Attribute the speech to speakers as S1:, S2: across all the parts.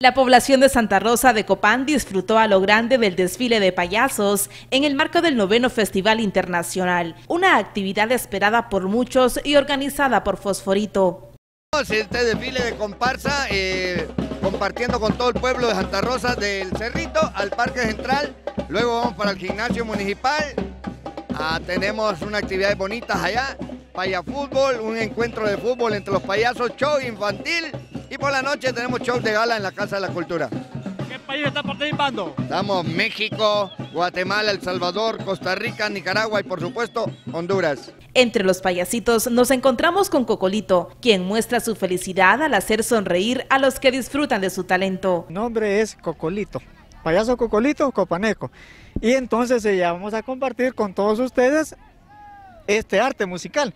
S1: La población de Santa Rosa de Copán disfrutó a lo grande del desfile de payasos en el marco del noveno Festival Internacional, una actividad esperada por muchos y organizada por Fosforito.
S2: Este desfile de comparsa, eh, compartiendo con todo el pueblo de Santa Rosa del Cerrito al Parque Central, luego vamos para el gimnasio municipal, ah, tenemos unas actividades bonitas allá, paya fútbol, un encuentro de fútbol entre los payasos, show infantil, y por la noche tenemos show de gala en la Casa de la Cultura.
S3: ¿Qué país está participando?
S2: Estamos México, Guatemala, El Salvador, Costa Rica, Nicaragua y por supuesto Honduras.
S1: Entre los payasitos nos encontramos con Cocolito, quien muestra su felicidad al hacer sonreír a los que disfrutan de su talento.
S4: Mi nombre es Cocolito, payaso Cocolito Copaneco. Y entonces eh, ya vamos a compartir con todos ustedes este arte musical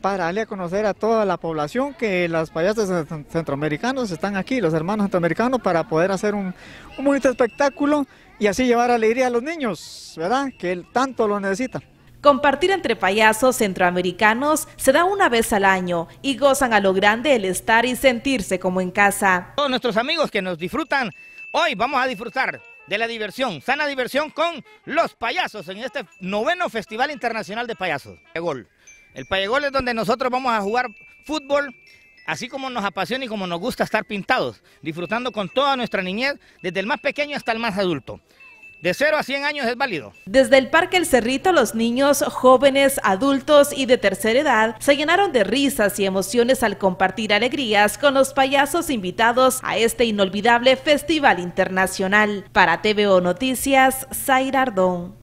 S4: para darle a conocer a toda la población que las payasos centroamericanos están aquí, los hermanos centroamericanos, para poder hacer un, un bonito espectáculo y así llevar alegría a los niños, ¿verdad? Que tanto lo necesitan.
S1: Compartir entre payasos centroamericanos se da una vez al año y gozan a lo grande el estar y sentirse como en casa.
S5: Todos nuestros amigos que nos disfrutan, hoy vamos a disfrutar de la diversión, sana diversión con los payasos en este noveno Festival Internacional de Payasos. Gol. El Payegol es donde nosotros vamos a jugar fútbol, así como nos apasiona y como nos gusta estar pintados, disfrutando con toda nuestra niñez, desde el más pequeño hasta el más adulto. De 0 a 100 años es válido.
S1: Desde el Parque El Cerrito, los niños, jóvenes, adultos y de tercera edad se llenaron de risas y emociones al compartir alegrías con los payasos invitados a este inolvidable festival internacional. Para TVO Noticias, Zaira Ardón.